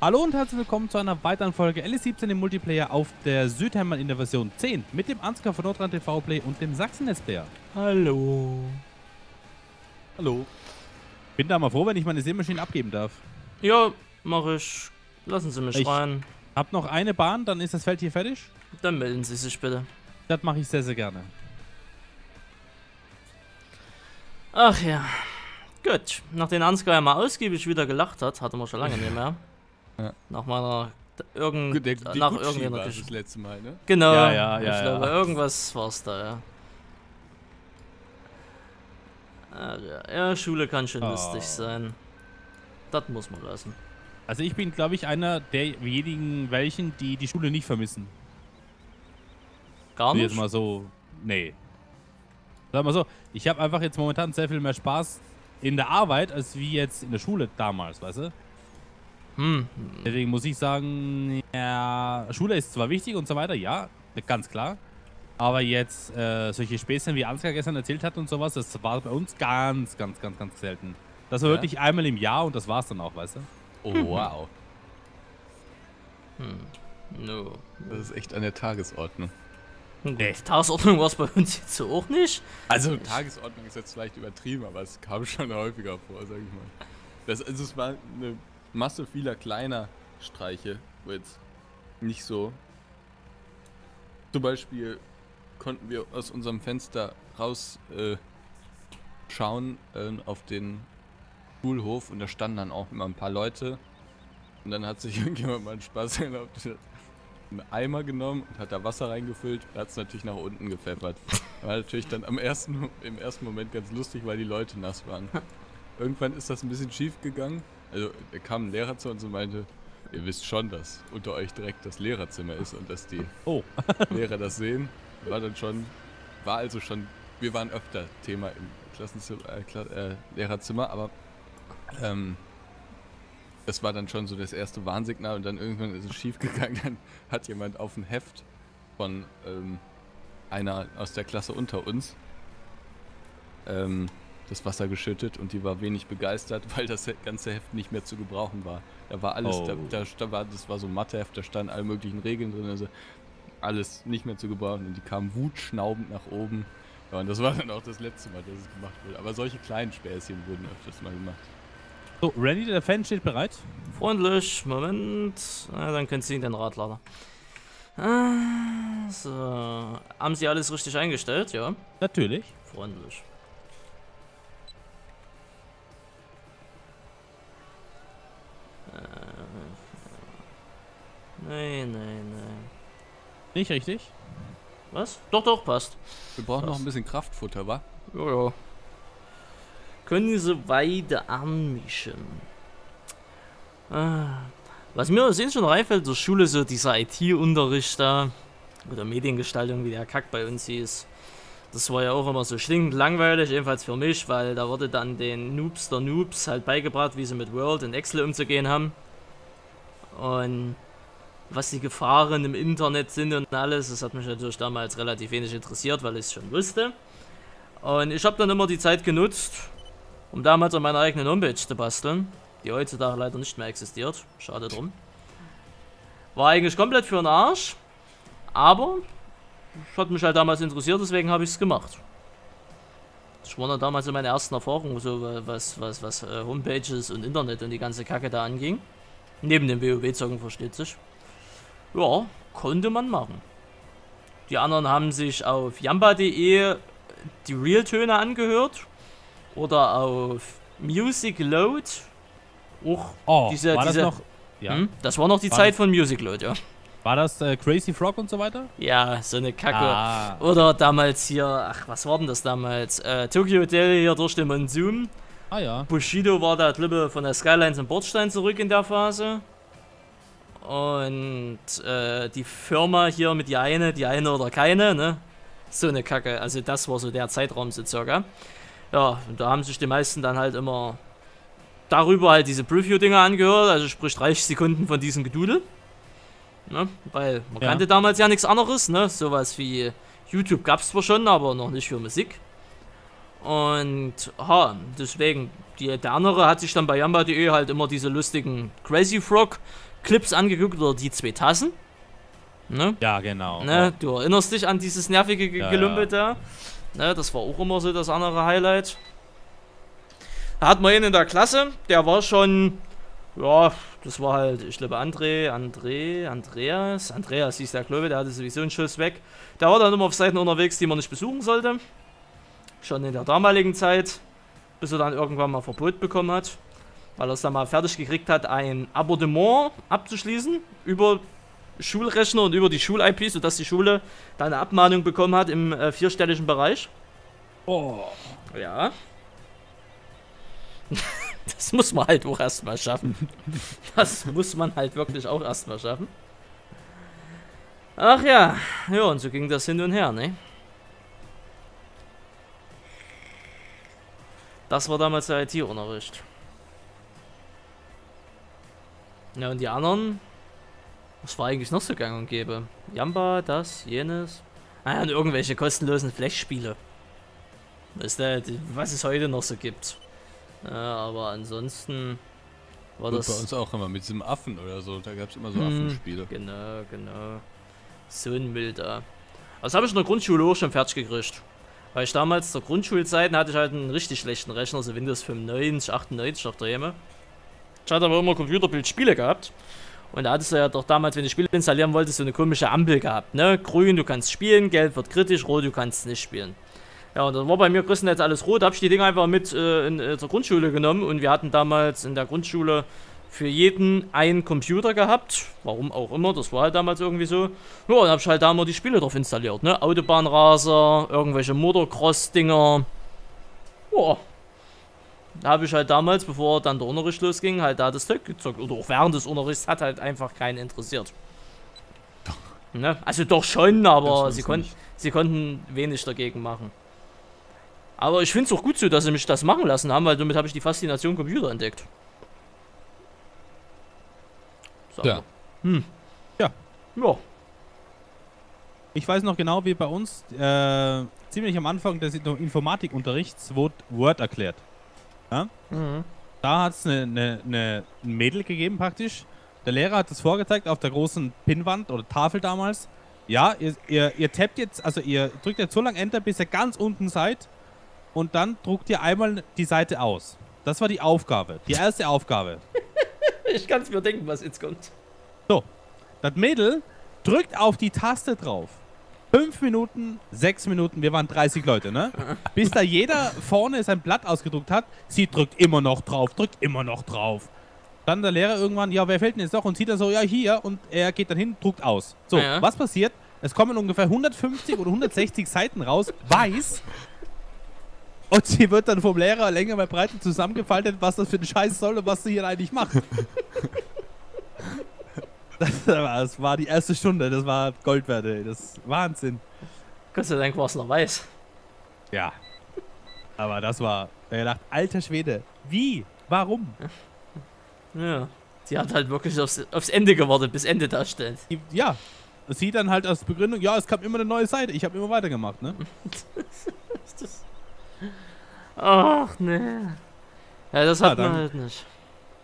Hallo und herzlich willkommen zu einer weiteren Folge LS17 im Multiplayer auf der Südheimat in der Version 10 mit dem Ansgar von Nordrhein TV Play und dem Sachsen-Netz Player. Hallo. Hallo. Bin da mal froh, wenn ich meine Seemaschine abgeben darf. Ja, mach ich. Lassen Sie mich Ich- rein. Hab noch eine Bahn, dann ist das Feld hier fertig. Dann melden Sie sich bitte. Das mache ich sehr, sehr gerne. Ach ja. Gut. Nachdem Ansgar ja mal ausgiebig wieder gelacht hat, hatte man schon lange nicht mehr. Ja. Nach meiner. Irgend, Der, die nach irgendeiner war Geschichte. das letzte Mal, ne? Genau. Ja, ja, ja, Ich glaube, ja. irgendwas war's da, ja. Ach ja. ja, Schule kann schon Oh. lustig sein. Das muss man lassen. Also ich bin, glaube ich, einer derjenigen welchen, die die Schule nicht vermissen. Gar Jetzt nicht? mal so, nee. Sag mal so, ich habe einfach jetzt momentan sehr viel mehr Spaß in der Arbeit, als wie jetzt in der Schule damals, weißt du? Hm. Deswegen muss ich sagen, ja, Schule ist zwar wichtig und so weiter, ja, ganz klar. Aber jetzt äh, solche Späßchen, wie Ansgar gestern erzählt hat und sowas, das war bei uns ganz, ganz, ganz, ganz selten. Das war Ja? wirklich einmal im Jahr und das war's dann auch, weißt du? Oh, wow. No. Das ist echt an der Tagesordnung. Gut, Tagesordnung war es bei uns jetzt so auch nicht. Also, Tagesordnung ist jetzt vielleicht übertrieben, aber es kam schon häufiger vor, sag ich mal. Das, also, es war eine Masse vieler kleiner Streiche, wo jetzt nicht so. Zum Beispiel konnten wir aus unserem Fenster raus äh, schauen äh, auf den Schulhof und da standen dann auch immer ein paar Leute. Und dann hat sich irgendjemand mal einen Spaß erlaubt, einen Eimer genommen und hat da Wasser reingefüllt und hat es natürlich nach unten gepfeffert. War natürlich dann am ersten, im ersten Moment ganz lustig, weil die Leute nass waren. Irgendwann ist das ein bisschen schief gegangen. Also kam ein Lehrer zu uns und meinte, ihr wisst schon, dass unter euch direkt das Lehrerzimmer ist und dass die Oh, Lehrer das sehen. War dann schon, war also schon, wir waren öfter Thema im Klassenzimmer, äh, Kla äh, Lehrerzimmer, aber ähm, das war dann schon so das erste Warnsignal und dann irgendwann ist es schief gegangen. Dann hat jemand auf ein Heft von ähm, einer aus der Klasse unter uns ähm, das Wasser geschüttet und die war wenig begeistert, weil das ganze Heft nicht mehr zu gebrauchen war. Da war alles, da, Oh. da, da war, das war so ein Matheheft, da standen alle möglichen Regeln drin, also alles nicht mehr zu gebrauchen und die kamen wutschnaubend nach oben. Ja, und das war dann auch das letzte Mal, dass es gemacht wurde. Aber solche kleinen Späßchen wurden öfters mal gemacht. so, Randy, der Fan steht bereit. Freundlich, Moment. Na, dann können Sie den Radlader. Ah, so. Haben Sie alles richtig eingestellt? Ja. Natürlich. Freundlich. Nein, nein, nein. Nicht richtig? Was? Doch, doch, passt. Wir brauchen noch Was? ein bisschen Kraftfutter, wa? Ja, ja. Können Sie weiter anmischen? Ah, was mir als schon einfällt, der Schule so dieser IT-Unterricht da, oder Mediengestaltung, wie der Kack bei uns hieß, das war ja auch immer so stinkend langweilig, jedenfalls für mich, weil da wurde dann den Noobs der Noobs halt beigebracht, wie sie mit Word und Excel umzugehen haben. Und was die Gefahren im Internet sind und alles, das hat mich natürlich damals relativ wenig interessiert, weil ich es schon wusste. Und ich habe dann immer die Zeit genutzt, um damals an meiner eigenen Homepage zu basteln, die heutzutage leider nicht mehr existiert. Schade drum. War eigentlich komplett für den Arsch, aber hat mich halt damals interessiert, deswegen habe ich es gemacht. Das waren dann damals so meine ersten Erfahrungen, so was, was, was äh, Homepages und Internet und die ganze Kacke da anging. Neben dem WoW-Zocken versteht sich. Ja, konnte man machen. Die anderen haben sich auf jamba.de die Realtöne angehört oder auf Music Load. Auch Oh, Diese- war diese- das noch... Ja. hm, das war noch die War Zeit das- von Music Load, ja. War das äh, Crazy Frog und so weiter? Ja, so eine Kacke. Ah. Oder damals hier, ach, was war denn das damals? Äh, Tokyo Hotel hier durch den Monsun. Ah ja. Bushido war da Klippe von der Skyline zum Bordstein zurück in der Phase. Und äh, die Firma hier mit die eine, die eine oder keine, ne? So eine Kacke. Also das war so der Zeitraum so circa. Ja, und da haben sich die meisten dann halt immer darüber halt diese Preview-Dinger angehört, also sprich 30 Sekunden von diesem Gedudel. Ne? Weil man Ja. kannte damals ja nichts anderes, ne? Sowas wie YouTube gab es zwar schon, aber noch nicht für Musik. Und ha, deswegen, die, der andere hat sich dann bei Jamba.de halt immer diese lustigen Crazy Frog Clips angeguckt oder die zwei Tassen. Ne? Ja, genau. Ne? Du erinnerst dich an dieses nervige Ge Ja, Gelümpel da. Ne? Das war auch immer so das andere Highlight. Da hat man einen in der Klasse, der war schon, ja, das war halt, ich glaube, André, André, Andreas, Andreas hieß der, glaube der hatte sowieso einen Schuss weg. Der war dann immer auf Seiten unterwegs, die man nicht besuchen sollte. Schon in der damaligen Zeit, bis er dann irgendwann mal Verbot bekommen hat, weil er es dann mal fertig gekriegt hat, ein Abonnement abzuschließen über Schulrechner und über die Schul-IP, sodass die Schule da eine Abmahnung bekommen hat im äh, vierstelligen Bereich. Oh. Ja. Das muss man halt auch erstmal schaffen. Das muss man halt wirklich auch erstmal schaffen. Ach ja, ja, und so ging das hin und her, ne? Das war damals der IT-Unterricht. Ja, und die anderen, was war eigentlich noch so gang und gäbe? Jamba, das, jenes. Ah ja, und irgendwelche kostenlosen Flash-Spiele. Weißt du, was es heute noch so gibt. Ja, aber ansonsten war Und das. bei uns auch immer mit diesem Affen oder so. Da gab es immer so Hm. Affenspiele. Genau, genau. So ein Müll da. Das habe ich in der Grundschule auch schon fertig gekriegt. Weil ich damals zur Grundschulzeiten hatte ich halt einen richtig schlechten Rechner, so Windows 95, 98 noch daheim. Ich hatte aber immer Computerbild-Spiele gehabt. Und da hattest du ja doch damals, wenn du Spiele installieren wolltest, so eine komische Ampel gehabt, ne? Grün, du kannst spielen, gelb wird kritisch, rot, du kannst nicht spielen. Ja, und dann war bei mir größtenteils alles rot, hab ich die Dinger einfach mit äh, in, äh, zur Grundschule genommen und wir hatten damals in der Grundschule für jeden einen Computer gehabt. Warum auch immer, das war halt damals irgendwie so. Ja, und hab ich halt da mal die Spiele drauf installiert, ne? Autobahnraser, irgendwelche Motocross-Dinger. Ja. Da habe ich halt damals, bevor dann der Unterricht losging, halt da das Zeug gezockt. Oder auch während des Unterrichts hat halt einfach keinen interessiert. Ne? Also doch schon, aber sie, kon nicht. sie konnten wenig dagegen machen. Aber ich finde es auch gut so, dass sie mich das machen lassen haben, weil damit habe ich die Faszination Computer entdeckt. So. Ja. Hm. Ja. Ja. Ich weiß noch genau, wie bei uns äh, ziemlich am Anfang des Informatikunterrichts wurde Word erklärt. Mhm. Da hat es eine ne, ne, ein Mädel gegeben praktisch. Der Lehrer hat es vorgezeigt auf der großen Pinnwand oder Tafel damals. Ja, ihr, ihr, ihr tappt jetzt, also ihr drückt jetzt so lange Enter, bis ihr ganz unten seid. Und dann druckt ihr einmal die Seite aus. Das war die Aufgabe, die erste Aufgabe. Ich kann es mir denken, was jetzt kommt. So, das Mädel drückt auf die Taste drauf. Fünf Minuten, sechs Minuten, wir waren 30 Leute, ne? Bis da jeder vorne sein Blatt ausgedruckt hat, sie drückt immer noch drauf, drückt immer noch drauf. Dann der Lehrer irgendwann, ja, wer fällt denn jetzt noch? Und sieht dann so, ja, hier. Und er geht dann hin, druckt aus. So, Ja. was passiert? Es kommen ungefähr 150 oder 160 Seiten raus, weiß. Und sie wird dann vom Lehrer länger mal breiter zusammengefaltet, was das für ein Scheiß soll und was sie hier eigentlich macht. Das war, das war die erste Stunde, das war Gold wert, ey. Das ist Wahnsinn. Gott sei Dank war es noch weiß. Ja. Aber das war, da gedacht, alter Schwede, wie? Warum? Ja. Sie hat halt wirklich aufs, aufs Ende gewartet, bis Ende da steht. Die- Ja. Sie dann halt als Begründung, ja, es kam immer eine neue Seite, ich habe immer weitergemacht, ne? Ach, ne. Ja, das Ja, hat man dann- halt nicht.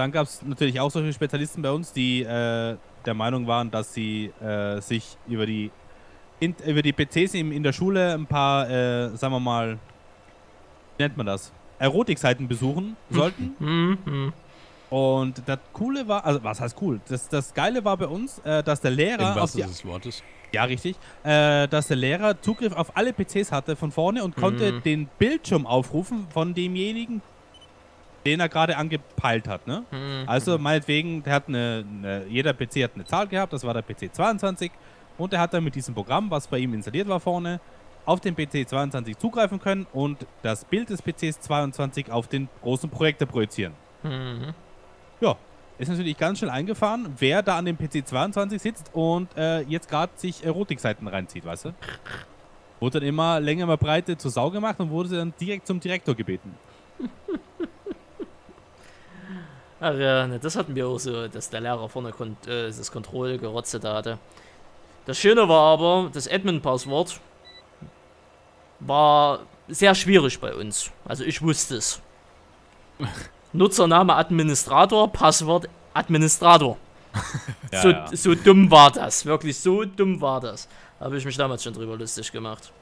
Dann gab es natürlich auch solche Spezialisten bei uns, die äh, der Meinung waren, dass sie äh, sich über die in, über die PCs in, in der Schule ein paar, äh, sagen wir mal, wie nennt man das? Erotikseiten besuchen sollten. Hm, hm. Und das Coole war, also was heißt cool? Das, das Geile war bei uns, äh, dass der Lehrer auf wahrsten die, Sinne des Wortes. ja richtig, äh, dass der Lehrer Zugriff auf alle PCs hatte von vorne und konnte Mhm. den Bildschirm aufrufen von demjenigen, den er gerade angepeilt hat, ne? Hm. Also meinetwegen, der hat eine, eine, jeder PC hat eine Zahl gehabt, das war der PC 22 und er hat dann mit diesem Programm, was bei ihm installiert war vorne, auf den PC 22 zugreifen können und das Bild des PCs 22 auf den großen Projektor projizieren. Hm. Ja, ist natürlich ganz schnell eingefahren, wer da an dem PC 22 sitzt und äh, jetzt gerade sich Erotikseiten reinzieht, weißt du? Wurde dann immer länger mal Breite zur Sau gemacht und wurde dann direkt zum Direktor gebeten. Ach ja, ne, das hatten wir auch so, dass der Lehrer vorne kon äh, das Kontroll gerotzt hatte. Das Schöne war aber, das Admin-Passwort war sehr schwierig bei uns. Also ich wusste es. Nutzername Administrator, Passwort Administrator. Ja, so, ja. so dumm war das. Wirklich so dumm war das. Habe ich mich damals schon drüber lustig gemacht.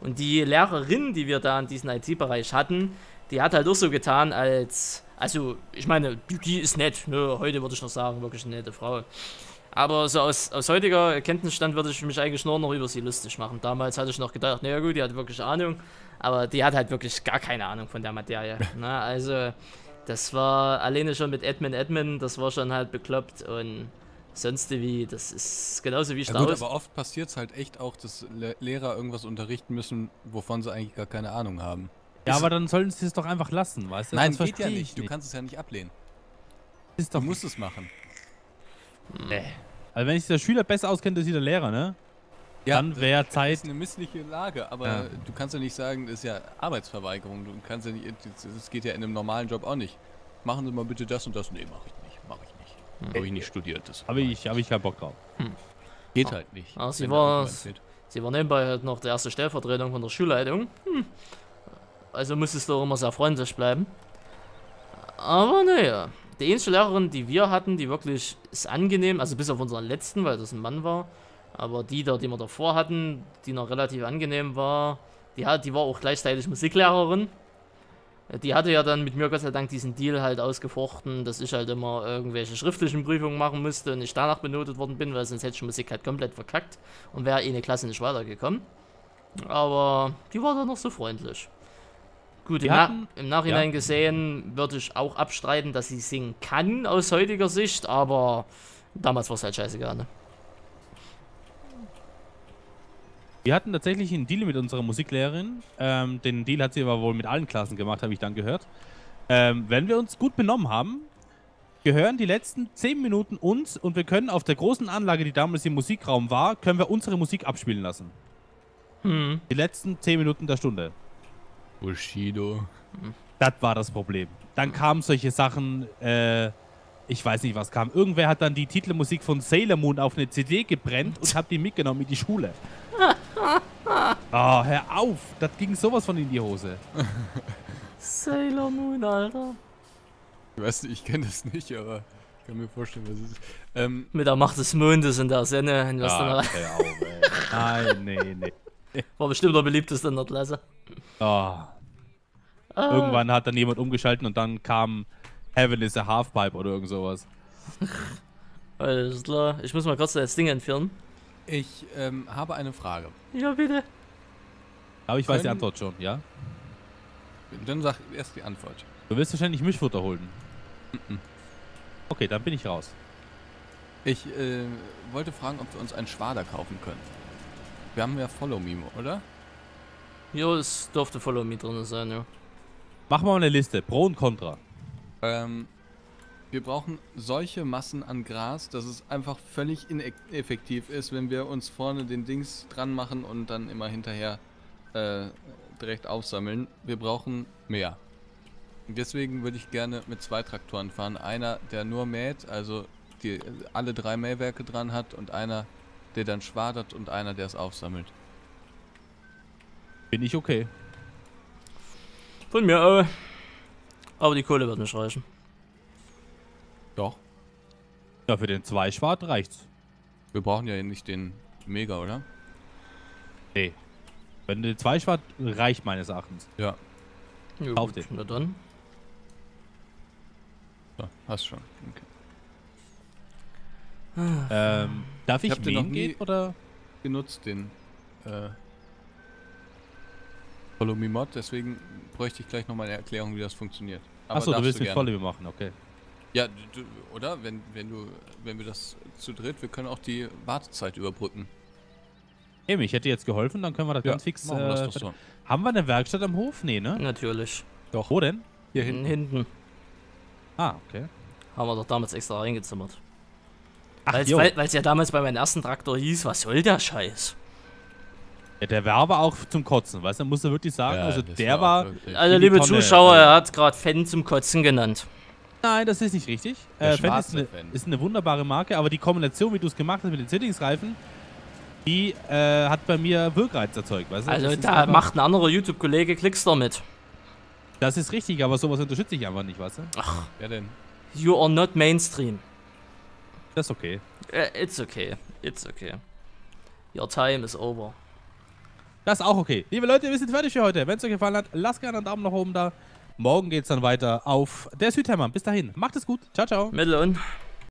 Und die Lehrerin, die wir da in diesem IT-Bereich hatten, die hat halt auch so getan, als. Also, ich meine, die, die ist nett. Ne? Heute würde ich noch sagen, wirklich eine nette Frau. Aber so aus, aus heutiger Kenntnisstand würde ich mich eigentlich nur noch über sie lustig machen. Damals hatte ich noch gedacht, naja gut, die hat wirklich Ahnung. Aber die hat halt wirklich gar keine Ahnung von der Materie. ne? Also, das war alleine schon mit Admin Admin, das war schon halt bekloppt und sonst wie, das ist genauso wie Ja Strauß. gut, aber oft passiert es halt echt auch, dass Le Lehrer irgendwas unterrichten müssen, wovon sie eigentlich gar keine Ahnung haben. Ja, aber dann sollten sie es doch einfach lassen, weißt du? Nein, Das geht ja nicht. Du kannst es ja nicht ablehnen. Ist Du doch musst es machen. Nee. Also wenn sich der Schüler besser auskennt als der Lehrer, ne? Dann wäre Das Zeit. ist eine missliche Lage, aber Ja. du kannst ja nicht sagen, das ist ja Arbeitsverweigerung. Du kannst ja nicht, das- das geht ja in einem normalen Job auch nicht. Machen Sie mal bitte das und das. Nee, mache ich nicht. Mache ich nicht. Habe ich nicht studiert. Das Habe ich, hab ich keinen Bock drauf. geht halt nicht. Ah, sie war-. Sie war nebenbei halt noch die erste Stellvertretung von der Schulleitung. Hm. Also musstest du auch immer sehr freundlich bleiben. Aber naja, die einzige Lehrerin, die wir hatten, die wirklich ist angenehm, also bis auf unseren letzten, weil das ein Mann war, aber die da, die wir davor hatten, die noch relativ angenehm war, die, hat, die war auch gleichzeitig Musiklehrerin. Die hatte ja dann mit mir Gott sei Dank diesen Deal halt ausgefochten, dass ich halt immer irgendwelche schriftlichen Prüfungen machen musste und ich danach benotet worden bin, weil sonst hätte ich Musik halt komplett verkackt und wäre eh eine Klasse nicht weitergekommen. Aber die war dann noch so freundlich. Gut, im, Na hatten- im Nachhinein ja. gesehen würde ich auch abstreiten, dass sie singen kann aus heutiger Sicht, aber damals war es halt scheißegal. Ne? Wir hatten tatsächlich einen Deal mit unserer Musiklehrerin. Ähm, den Deal hat sie aber wohl mit allen Klassen gemacht, habe ich dann gehört. Ähm, wenn wir uns gut benommen haben, gehören die letzten 10 Minuten uns und wir können auf der großen Anlage, die damals im Musikraum war, können wir unsere Musik abspielen lassen. Hm. Die letzten 10 Minuten der Stunde. Bushido. Das war das Problem. Dann kamen solche Sachen, äh, ich weiß nicht, was kam. Irgendwer hat dann die Titelmusik von Sailor Moon auf eine CD gebrennt und hat die mitgenommen in die Schule. Oh, hör auf! Das ging sowas von in die Hose. Sailor Moon, Alter. Ich weiß nicht, ich kenne das nicht, aber ich kann mir vorstellen, was es ist. Ähm, Mit der Macht des Mondes in der Senne. Was Ah, dann hör auf, ey. Nein, nee, nee. War bestimmt der beliebteste in der Klasse. Oh. Ah, Irgendwann hat dann jemand umgeschalten und dann kam Heaven is a Halfpipe oder irgend sowas. Alles klar. Ich muss mal kurz das Ding entfernen. ich ähm, habe eine Frage. Ja, bitte. Aber ich weiß die Können- Antwort schon, ja? Dann sag erst die Antwort. Du willst wahrscheinlich Mischfutter holen. Okay, dann bin ich raus. Ich äh, wollte fragen, ob wir uns einen Schwader kaufen können. Wir haben ja Follow Me, oder? Ja, es durfte Follow Me drin sein, ja. Mach mal eine Liste, Pro und Contra. Ähm, wir brauchen solche Massen an Gras, dass es einfach völlig ineffektiv ist, wenn wir uns vorne den Dings dran machen und dann immer hinterher äh, direkt aufsammeln. Wir brauchen mehr. Deswegen würde ich gerne mit zwei Traktoren fahren. Einer, der nur mäht, also die alle drei Mähwerke dran hat und einer, der dann schwadert und einer, der es aufsammelt. Bin ich okay. Von mir auch. Aber die Kohle wird nicht reichen. Doch. Ja, für den Zweischwart reicht's. Wir brauchen ja nicht den Mega, oder? Nee. Wenn der Zweischwart reicht meines Erachtens. Ja. Ja, Kauf gut, den. Na dann. So, hast schon. Okay. Ähm, darf ich, Ich den noch gehen oder? genutzt, den äh, Follow Me Mod, deswegen bräuchte ich gleich nochmal eine Erklärung, wie das funktioniert. Achso, du willst mit gerne. Volley machen, okay. Ja, du, oder? Wenn, wenn du, wenn wir das zu dritt, wir können auch die Wartezeit überbrücken. Eben, ich hätte jetzt geholfen, dann können wir das ganz fix. das äh, doch so. Haben wir eine Werkstatt am Hof? Nee, ne? Natürlich. Doch. Wo denn? Hier Hinten. hinten. Hinten. Ah, okay. Haben wir doch damals extra reingezimmert. Ach. Weil es ja damals bei meinem ersten Traktor hieß, was soll der Scheiß? Ja, der war aber auch zum Kotzen, weißt du? Musst du wirklich sagen. also das der war. wirklich- Also, liebe Tonne, Zuschauer, also. er hat gerade Fan zum Kotzen genannt. Nein, das ist nicht richtig. Der Äh, Fendt ist eine, Fendt. ist eine wunderbare Marke, aber die Kombination, wie du es gemacht hast mit den Zwillingsreifen, die äh, hat bei mir Wirkreiz erzeugt, weißt du? Also Das ist da einfach- macht ein anderer YouTube-Kollege Klickstar mit. Das ist richtig, aber sowas unterstütze ich einfach nicht, weißt du? Wer denn? You are not Mainstream. Das ist okay. Äh, It's okay. It's okay. Your time is over. Das ist auch okay. Liebe Leute, wir sind fertig für heute. Wenn es euch gefallen hat, lasst gerne einen Daumen nach oben da. Morgen geht's dann weiter auf der Südheimer. Bis dahin, macht es gut. Ciao, ciao. Mittel und.